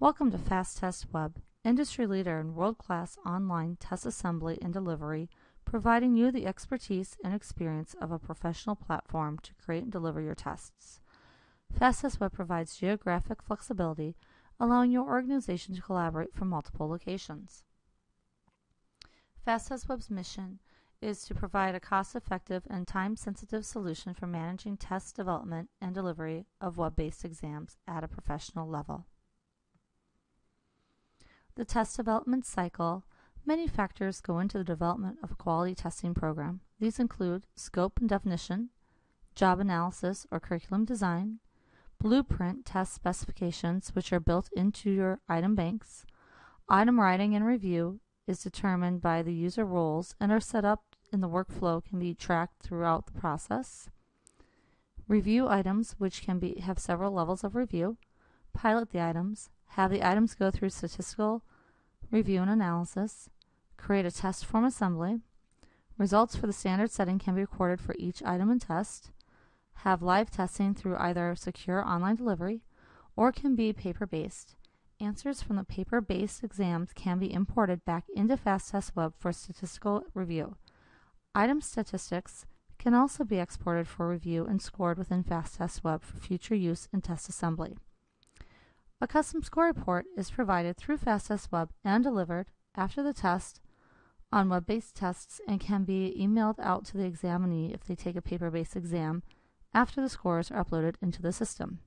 Welcome to FastTest Web, industry leader in world-class online test assembly and delivery, providing you the expertise and experience of a professional platform to create and deliver your tests. FastTest Web provides geographic flexibility, allowing your organization to collaborate from multiple locations. FastTest Web's mission is to provide a cost-effective and time-sensitive solution for managing test development and delivery of web-based exams at a professional level the test development cycle, many factors go into the development of a quality testing program. These include scope and definition, job analysis or curriculum design, blueprint test specifications, which are built into your item banks. Item writing and review is determined by the user roles and are set up in the workflow can be tracked throughout the process. Review items, which can be have several levels of review. Pilot the items. Have the items go through statistical review and analysis, create a test form assembly. Results for the standard setting can be recorded for each item and test, have live testing through either secure online delivery or can be paper-based. Answers from the paper-based exams can be imported back into FastTest Web for statistical review. Item statistics can also be exported for review and scored within FastTest Web for future use in test assembly. A custom score report is provided through FastTest Web and delivered after the test on web-based tests and can be emailed out to the examinee if they take a paper-based exam after the scores are uploaded into the system.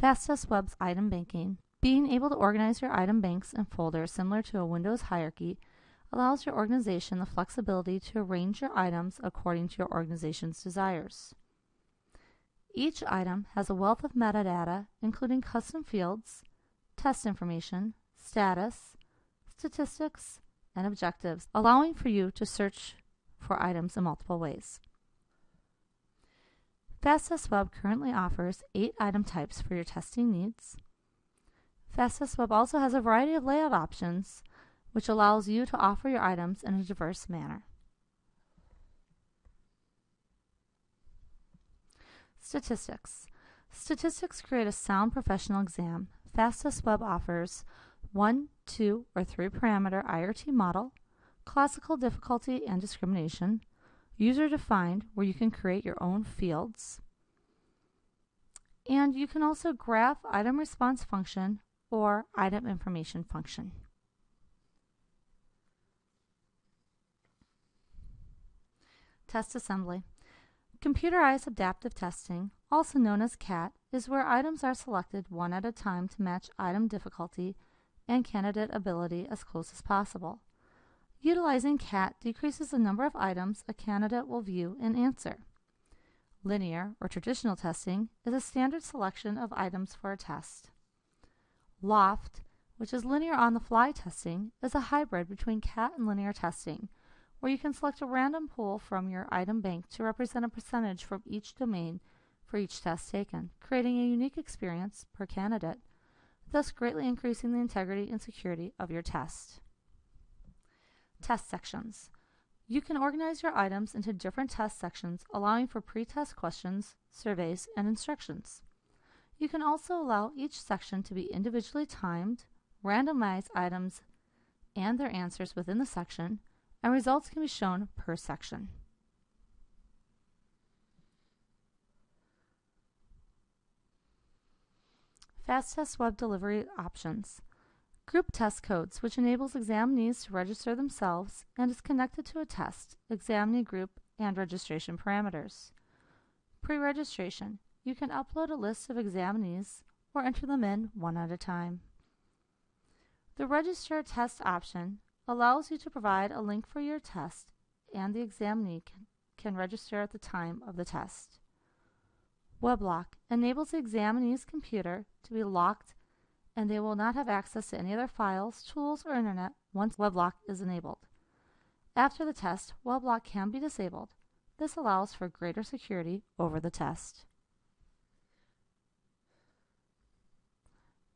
FastTest Web's item banking. Being able to organize your item banks and folders similar to a Windows hierarchy allows your organization the flexibility to arrange your items according to your organization's desires. Each item has a wealth of metadata, including custom fields, test information, status, statistics, and objectives, allowing for you to search for items in multiple ways. FastTest Web currently offers eight item types for your testing needs. FastTest Web also has a variety of layout options, which allows you to offer your items in a diverse manner. Statistics. Statistics create a sound professional exam. FastTest Web offers one, two, or three parameter IRT model, classical difficulty and discrimination, user defined where you can create your own fields, and you can also graph item response function or item information function. Test assembly. Computerized adaptive testing, also known as CAT, is where items are selected one at a time to match item difficulty and candidate ability as close as possible. Utilizing CAT decreases the number of items a candidate will view and answer. Linear, or traditional testing, is a standard selection of items for a test. LOFT, which is linear on-the-fly testing, is a hybrid between CAT and linear testing, where you can select a random pool from your item bank to represent a percentage from each domain for each test taken, creating a unique experience per candidate, thus greatly increasing the integrity and security of your test. Test sections. You can organize your items into different test sections, allowing for pre-test questions, surveys, and instructions. You can also allow each section to be individually timed, randomize items and their answers within the section, and results can be shown per section. FastTest Web Delivery Options Group test codes, which enables examinees to register themselves and is connected to a test, examinee group, and registration parameters. Pre-registration. You can upload a list of examinees or enter them in one at a time. The Register Test option allows you to provide a link for your test and the examinee can, can register at the time of the test. WebLock enables the examinee's computer to be locked and they will not have access to any other files, tools, or internet once WebLock is enabled. After the test, WebLock can be disabled. This allows for greater security over the test.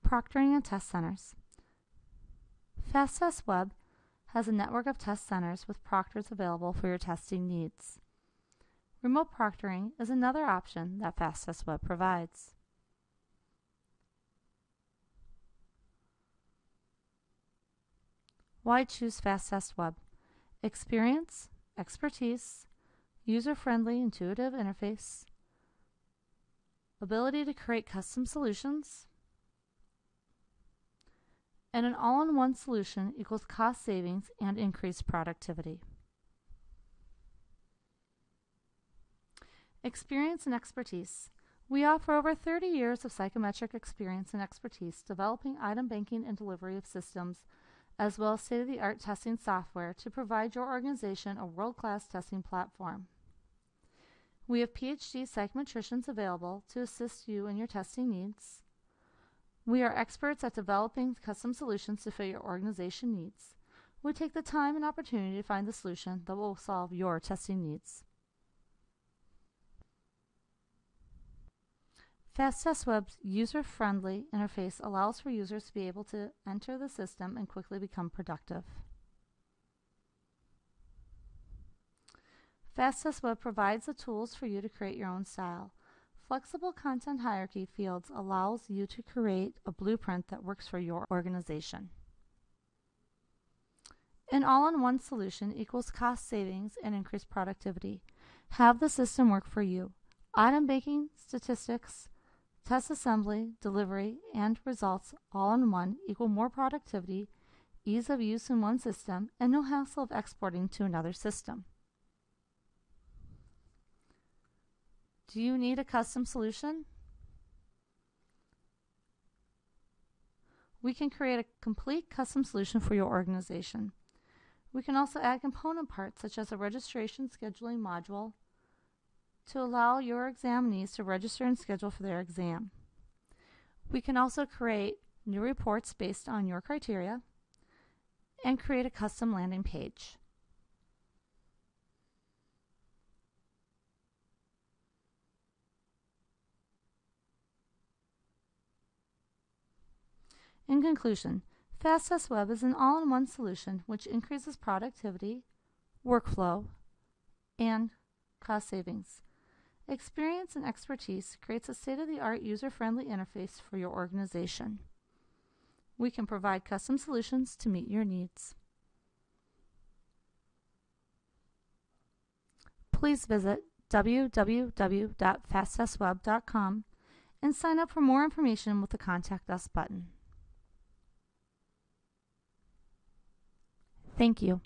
Proctoring and Test Centers FastTest Web has a network of test centers with proctors available for your testing needs. Remote proctoring is another option that FastTest Web provides. Why choose FastTest Web? Experience, expertise, user-friendly intuitive interface, ability to create custom solutions, and an all-in-one solution equals cost savings and increased productivity. Experience and expertise. We offer over 30 years of psychometric experience and expertise developing item banking and delivery of systems, as well as state-of-the-art testing software to provide your organization a world-class testing platform. We have PhD psychometricians available to assist you in your testing needs. We are experts at developing custom solutions to fit your organization needs. We take the time and opportunity to find the solution that will solve your testing needs. FastTest Web's user-friendly interface allows for users to be able to enter the system and quickly become productive. FastTest Web provides the tools for you to create your own style. Flexible content hierarchy fields allows you to create a blueprint that works for your organization. An all-in-one solution equals cost savings and increased productivity. Have the system work for you. Item banking, statistics, test assembly, delivery, and results all in one equal more productivity, ease of use in one system, and no hassle of exporting to another system. Do you need a custom solution? We can create a complete custom solution for your organization. We can also add component parts such as a registration scheduling module to allow your examinees to register and schedule for their exam. We can also create new reports based on your criteria and create a custom landing page. In conclusion, FastTest Web is an all-in-one solution which increases productivity, workflow, and cost savings. Experience and expertise creates a state-of-the-art user-friendly interface for your organization. We can provide custom solutions to meet your needs. Please visit www.fasttestweb.com and sign up for more information with the Contact Us button. Thank you.